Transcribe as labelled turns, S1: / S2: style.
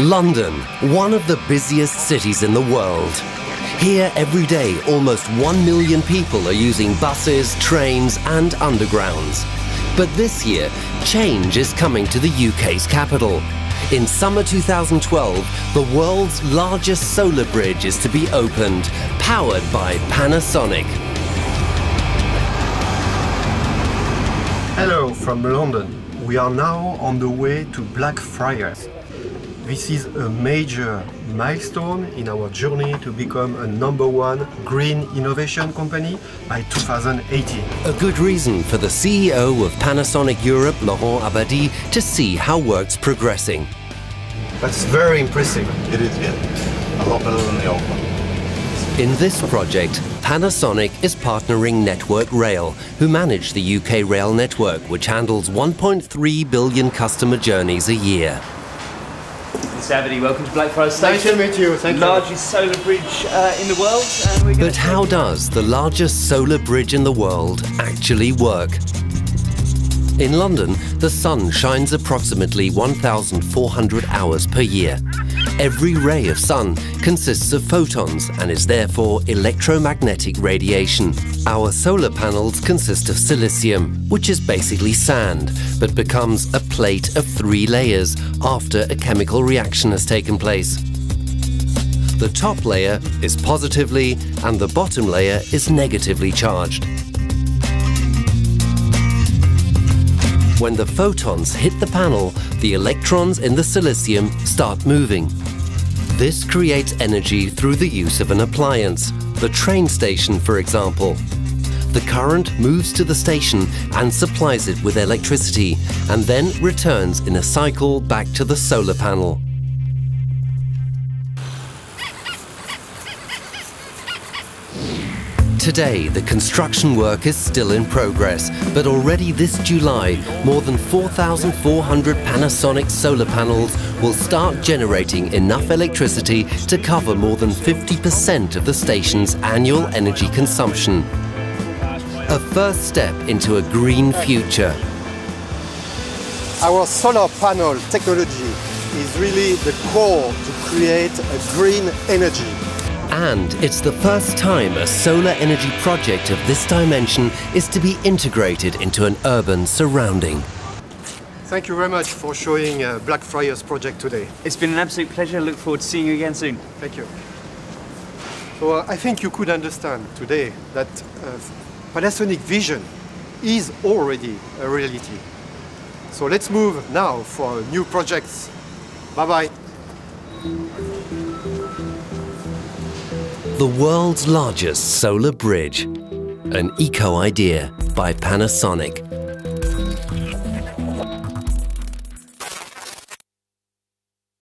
S1: London, one of the busiest cities in the world. Here, every day, almost 1 million people are using buses, trains, and undergrounds. But this year, change is coming to the UK's capital. In summer 2012, the world's largest solar bridge is to be opened, powered by Panasonic.
S2: Hello from London. We are now on the way to Blackfriars. This is a major milestone in our journey to become a number one green innovation company by 2018.
S1: A good reason for the CEO of Panasonic Europe, Laurent Abadie, to see how work's progressing.
S2: That's very impressive.
S3: It is, yeah. A lot better than the old one.
S1: In this project, Panasonic is partnering Network Rail, who manage the UK rail network, which handles 1.3 billion customer journeys a year.
S4: Mr. Abadie, welcome to Blackfriars Station.
S2: Nice to meet you, thank you.
S4: Largest solar bridge uh, in the world. And we're
S1: But how does the largest solar bridge in the world actually work? In London, the sun shines approximately 1,400 hours per year. Every ray of sun consists of photons and is therefore electromagnetic radiation. Our solar panels consist of silicium, which is basically sand, but becomes a plate of three layers after a chemical reaction has taken place. The top layer is positively and the bottom layer is negatively charged. When the photons hit the panel, the electrons in the silicium start moving. This creates energy through the use of an appliance, the train station for example. The current moves to the station and supplies it with electricity and then returns in a cycle back to the solar panel. Today, the construction work is still in progress, but already this July, more than 4,400 Panasonic solar panels will start generating enough electricity to cover more than 50% of the station's annual energy consumption. A first step into a green future.
S2: Our solar panel technology is really the core to create a green energy.
S1: And it's the first time a solar energy project of this dimension is to be integrated into an urban surrounding.
S2: Thank you very much for showing uh, Blackfriars project today.
S4: It's been an absolute pleasure. Look forward to seeing you again soon.
S2: Thank you. So uh, I think you could understand today that uh, Panasonic vision is already a reality. So let's move now for new projects. Bye-bye.
S1: The world's largest solar bridge. An eco idea by Panasonic.